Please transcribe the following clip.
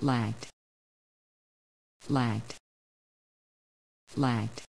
lagged lagged lagged.